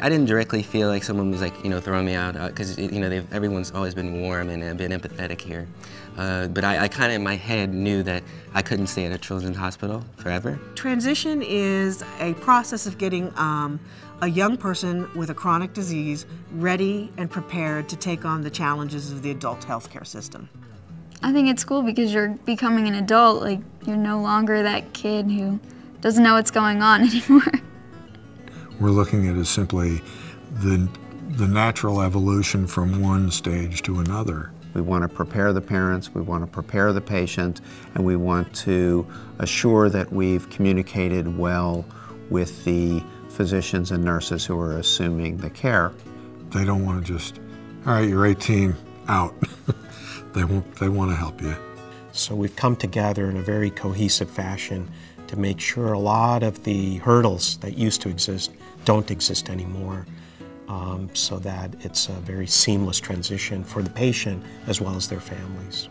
I didn't directly feel like someone was like, you know, throwing me out because, uh, you know, everyone's always been warm and uh, been empathetic here. Uh, but I, I kind of in my head knew that I couldn't stay at a children's hospital forever. Transition is a process of getting um, a young person with a chronic disease ready and prepared to take on the challenges of the adult healthcare system. I think it's cool because you're becoming an adult, like you're no longer that kid who doesn't know what's going on anymore. We're looking at is simply the, the natural evolution from one stage to another. We want to prepare the parents, we want to prepare the patient, and we want to assure that we've communicated well with the physicians and nurses who are assuming the care. They don't want to just, all right, you're 18, out. they, want, they want to help you. So we've come together in a very cohesive fashion to make sure a lot of the hurdles that used to exist don't exist anymore um, so that it's a very seamless transition for the patient as well as their families.